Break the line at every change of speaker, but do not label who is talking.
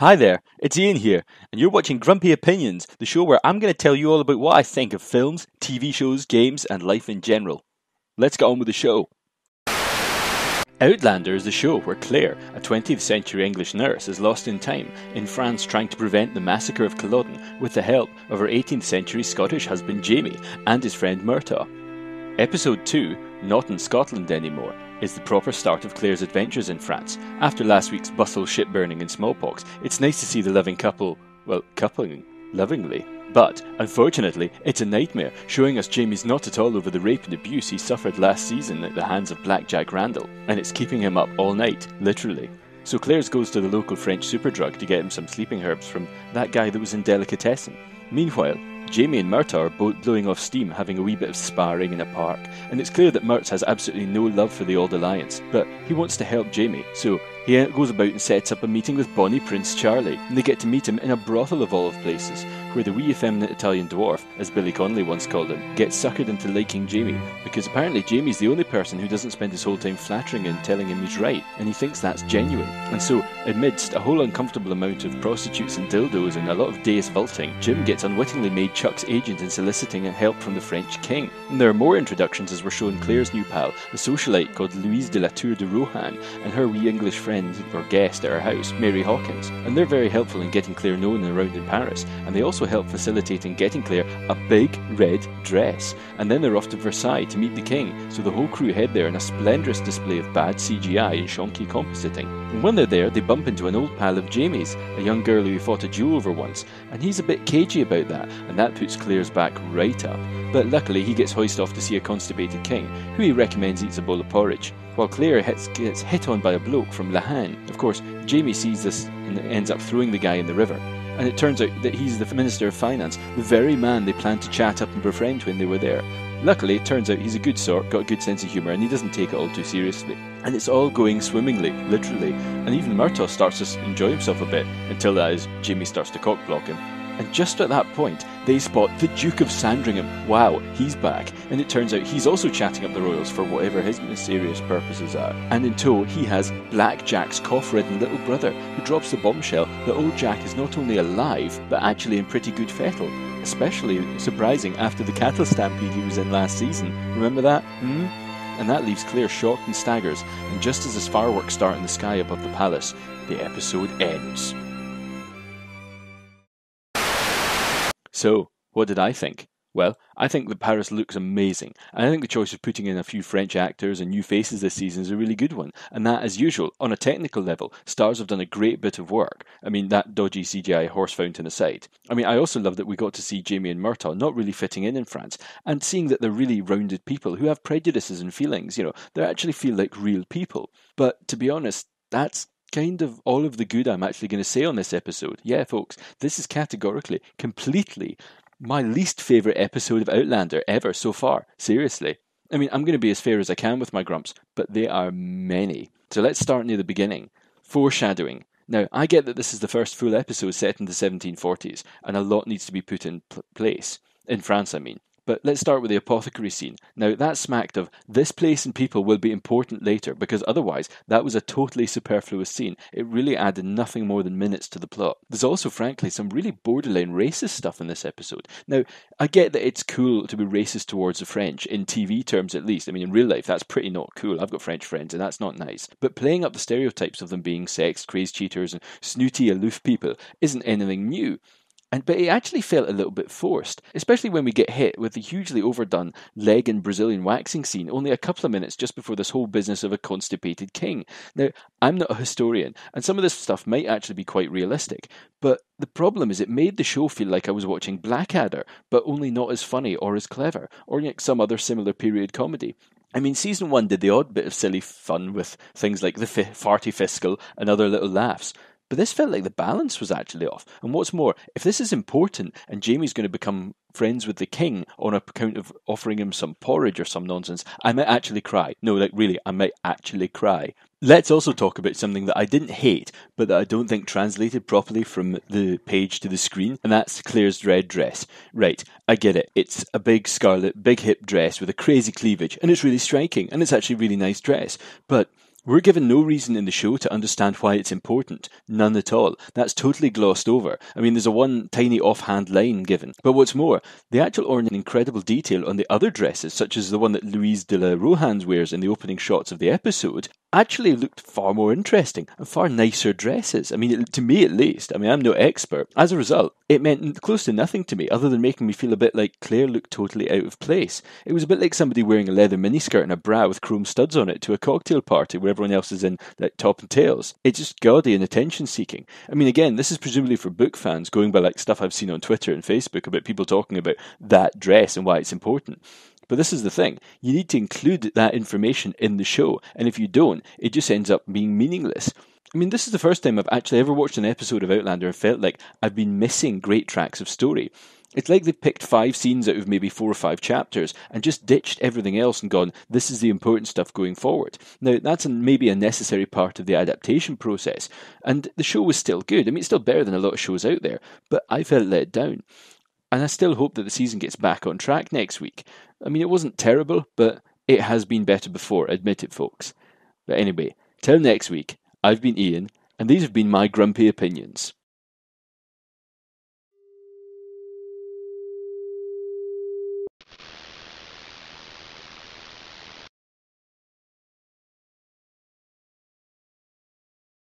Hi there, it's Ian here, and you're watching Grumpy Opinions, the show where I'm going to tell you all about what I think of films, TV shows, games, and life in general. Let's get on with the show. Outlander is the show where Claire, a 20th century English nurse, is lost in time in France trying to prevent the massacre of Culloden with the help of her 18th century Scottish husband Jamie and his friend Murtagh. Episode 2, Not in Scotland Anymore, is the proper start of Claire's adventures in France. After last week's bustle, ship burning, and smallpox, it's nice to see the loving couple, well, coupling lovingly. But, unfortunately, it's a nightmare, showing us Jamie's not at all over the rape and abuse he suffered last season at the hands of Black Jack Randall, and it's keeping him up all night, literally. So Claire's goes to the local French superdrug to get him some sleeping herbs from that guy that was in Delicatessen. Meanwhile, Jamie and Murtagh are both blowing off steam, having a wee bit of sparring in a park, and it's clear that Murtagh has absolutely no love for the Auld Alliance, but he wants to help Jamie, so he goes about and sets up a meeting with Bonnie Prince Charlie, and they get to meet him in a brothel of all of places, where the wee effeminate Italian dwarf, as Billy Connolly once called him, gets suckered into liking Jamie, because apparently Jamie's the only person who doesn't spend his whole time flattering and telling him he's right, and he thinks that's genuine. And so, amidst a whole uncomfortable amount of prostitutes and dildos and a lot of deus vaulting, Jim gets unwittingly made Chuck's agent in soliciting help from the French king. And there are more introductions as we're shown Claire's new pal, a socialite called Louise de la Tour de Rohan, and her wee English friend or guest at her house, Mary Hawkins. And they're very helpful in getting Claire known and around in Paris, and they also help facilitating getting Claire a big red dress. And then they're off to Versailles to meet the king, so the whole crew head there in a splendorous display of bad CGI and shonky compositing. And when they're there, they bump into an old pal of Jamie's, a young girl who he fought a duel over once, and he's a bit cagey about that, and that puts Claire's back right up. But luckily, he gets hoisted off to see a constipated king, who he recommends eats a bowl of porridge while Claire hits, gets hit on by a bloke from Lahan. Of course, Jamie sees this and ends up throwing the guy in the river. And it turns out that he's the Minister of Finance, the very man they planned to chat up and befriend when they were there. Luckily, it turns out he's a good sort, got a good sense of humour, and he doesn't take it all too seriously. And it's all going swimmingly, literally. And even Murtagh starts to enjoy himself a bit, until that is, Jamie starts to cockblock him. And just at that point, they spot the Duke of Sandringham. Wow, he's back. And it turns out he's also chatting up the royals for whatever his mysterious purposes are. And in tow, he has Black Jack's cough ridden little brother, who drops the bombshell that old Jack is not only alive, but actually in pretty good fettle. Especially surprising after the cattle stampede he was in last season. Remember that? Hmm? And that leaves Claire shocked and staggers, and just as his fireworks start in the sky above the palace, the episode ends. So, what did I think? Well, I think that Paris looks amazing, and I think the choice of putting in a few French actors and new faces this season is a really good one. And that, as usual, on a technical level, Starz have done a great bit of work. I mean, that dodgy CGI horse fountain aside. I mean, I also love that we got to see Jamie and Murtagh not really fitting in in France, and seeing that they're really rounded people who have prejudices and feelings. You know, they actually feel like real people. But to be honest, that's kind of all of the good I'm actually going to say on this episode. Yeah, folks, this is categorically, completely my least favourite episode of Outlander ever so far. Seriously. I mean, I'm going to be as fair as I can with my grumps, but they are many. So let's start near the beginning. Foreshadowing. Now, I get that this is the first full episode set in the 1740s, and a lot needs to be put in pl- place. In France, I mean. But let's start with the apothecary scene. Now, that smacked of this place and people will be important later, because otherwise, that was a totally superfluous scene. It really added nothing more than minutes to the plot. There's also, frankly, some really borderline racist stuff in this episode. Now, I get that it's cool to be racist towards the French, in TV terms at least. I mean, in real life, that's pretty not cool. I've got French friends, and that's not nice. But playing up the stereotypes of them being sex crazed cheaters and snooty, aloof people isn't anything new. And but it actually felt a little bit forced, especially when we get hit with the hugely overdone leg and Brazilian waxing scene only a couple of minutes just before this whole business of a constipated king. Now, I'm not a historian, and some of this stuff might actually be quite realistic, but the problem is it made the show feel like I was watching Blackadder, but only not as funny or as clever, or like some other similar period comedy. I mean, season one did the odd bit of silly fun with things like the farty fiscal and other little laughs, but this felt like the balance was actually off. And what's more, if this is important and Jamie's going to become friends with the king on account of offering him some porridge or some nonsense, I might actually cry. No, like really, I might actually cry. Let's also talk about something that I didn't hate, but that I don't think translated properly from the page to the screen, and that's Claire's red dress. Right, I get it. It's a big scarlet, big hip dress with a crazy cleavage, and it's really striking, and it's actually a really nice dress. But We're given no reason in the show to understand why it's important. None at all. That's totally glossed over. I mean, there's a one tiny offhand line given. But what's more, the actual ornament incredible detail on the other dresses, such as the one that Louise de la Rohans wears in the opening shots of the episode, actually looked far more interesting and far nicer dresses. I mean, to me at least. I mean, I'm no expert. As a result, it meant close to nothing to me, other than making me feel a bit like Claire looked totally out of place. It was a bit like somebody wearing a leather miniskirt and a bra with chrome studs on it to a cocktail party where everyone else is in like top and tails. It's just gaudy and attention seeking. I mean, again, this is presumably for book fans, going by like stuff I've seen on Twitter and Facebook about people talking about that dress and why it's important. But this is the thing you need to include that information in the show, and if you don't, it just ends up being meaningless. I mean, this is the first time I've actually ever watched an episode of Outlander and felt like I've been missing great tracks of story. It's like they've picked five scenes out of maybe four or five chapters and just ditched everything else and gone, this is the important stuff going forward. Now, that's a, maybe a necessary part of the adaptation process, and the show was still good. I mean, it's still better than a lot of shows out there, but I felt let down. And I still hope that the season gets back on track next week. I mean, it wasn't terrible, but it has been better before, admit it, folks. But anyway, till next week, I've been Ian, and these have been my grumpy opinions.